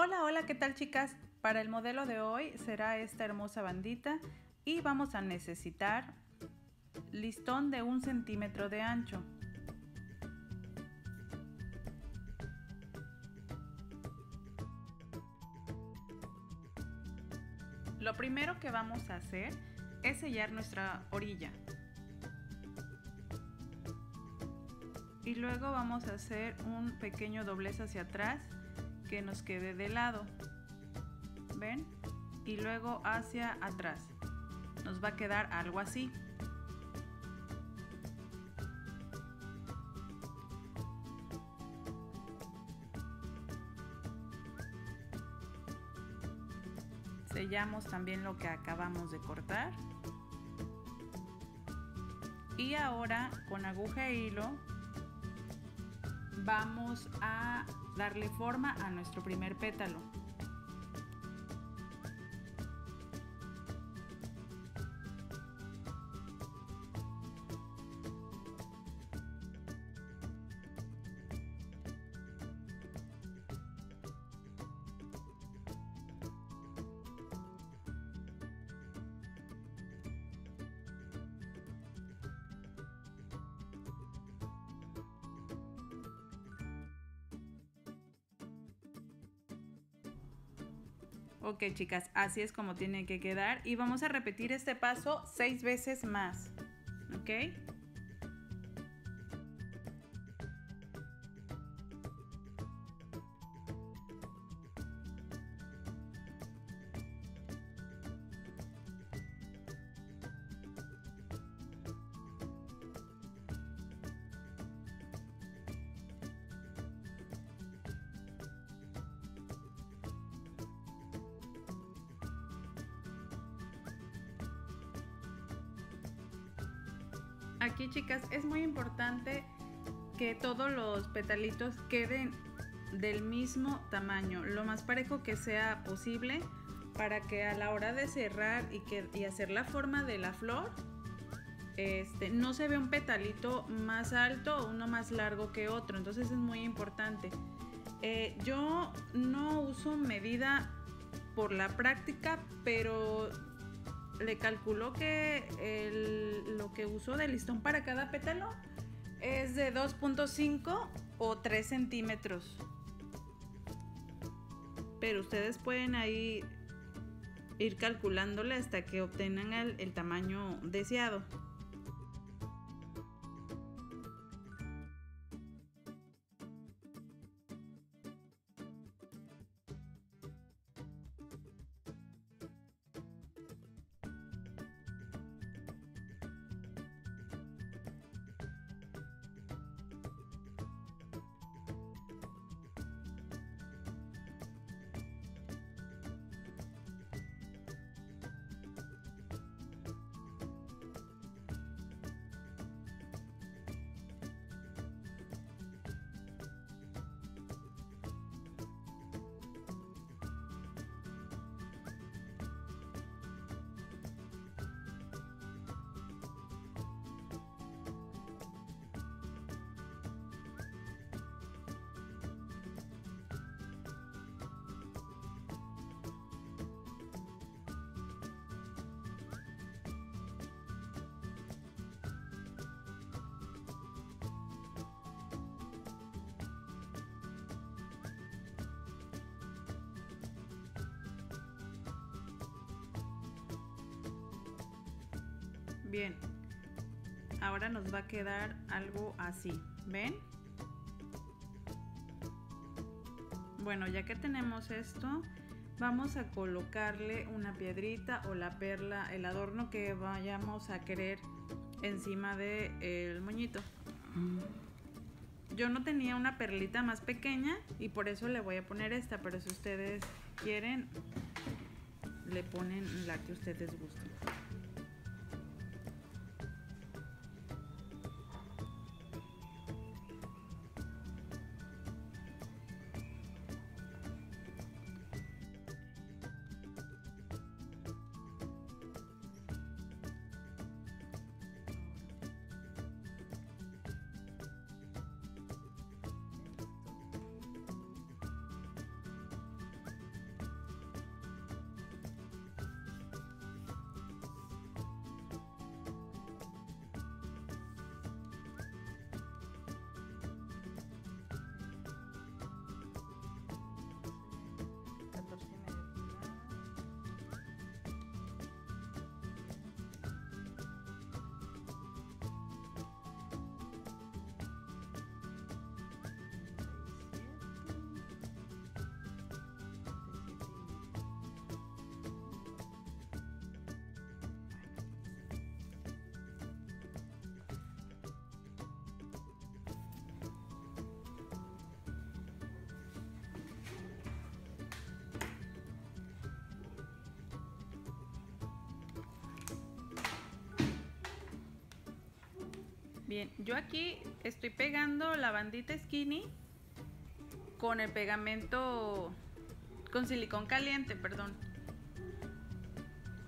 Hola, hola, ¿qué tal chicas? Para el modelo de hoy será esta hermosa bandita y vamos a necesitar listón de un centímetro de ancho. Lo primero que vamos a hacer es sellar nuestra orilla. Y luego vamos a hacer un pequeño doblez hacia atrás que nos quede de lado. ¿Ven? Y luego hacia atrás. Nos va a quedar algo así. Sellamos también lo que acabamos de cortar. Y ahora con aguja e hilo vamos a darle forma a nuestro primer pétalo. Ok chicas, así es como tiene que quedar y vamos a repetir este paso seis veces más. ¿Ok? Aquí chicas es muy importante que todos los petalitos queden del mismo tamaño, lo más parejo que sea posible para que a la hora de cerrar y, que, y hacer la forma de la flor este, no se ve un petalito más alto o uno más largo que otro, entonces es muy importante. Eh, yo no uso medida por la práctica, pero le calculó que lo que usó de listón para cada pétalo es de 2.5 o 3 centímetros. Pero ustedes pueden ahí ir calculándole hasta que obtengan el tamaño deseado. Bien, ahora nos va a quedar algo así, ¿ven? Bueno, ya que tenemos esto, vamos a colocarle una piedrita o la perla, el adorno que vayamos a querer encima del el moñito. Yo no tenía una perlita más pequeña y por eso le voy a poner esta, pero si ustedes quieren, le ponen la que ustedes gusten. Bien, yo aquí estoy pegando la bandita skinny con el pegamento con silicón caliente, perdón.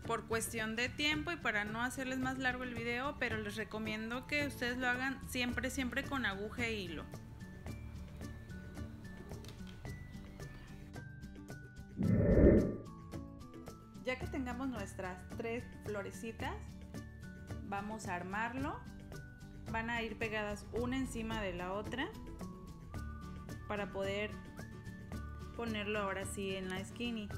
Por cuestión de tiempo y para no hacerles más largo el video, pero les recomiendo que ustedes lo hagan siempre, siempre con aguja e hilo. Ya que tengamos nuestras tres florecitas, vamos a armarlo. Van a ir pegadas una encima de la otra para poder ponerlo ahora sí en la skinny.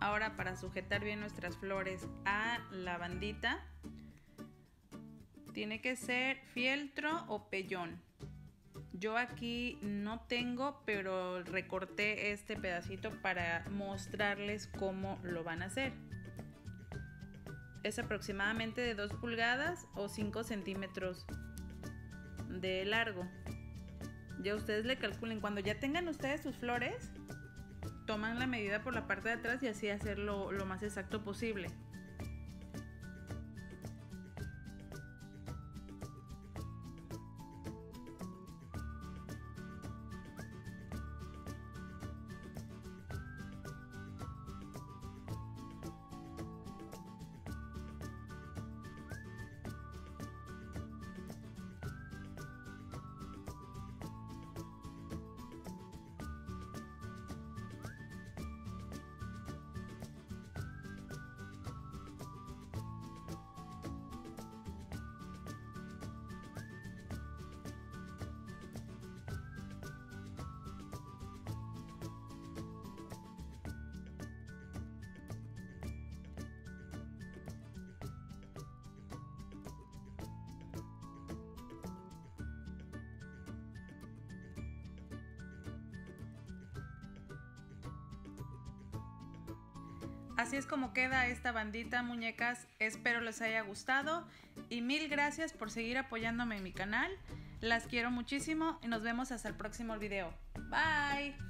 Ahora para sujetar bien nuestras flores a la bandita, tiene que ser fieltro o pellón. Yo aquí no tengo, pero recorté este pedacito para mostrarles cómo lo van a hacer. Es aproximadamente de 2 pulgadas o 5 centímetros de largo. Ya ustedes le calculen, cuando ya tengan ustedes sus flores, toman la medida por la parte de atrás y así hacerlo lo más exacto posible. Así es como queda esta bandita, muñecas. Espero les haya gustado y mil gracias por seguir apoyándome en mi canal. Las quiero muchísimo y nos vemos hasta el próximo video. Bye.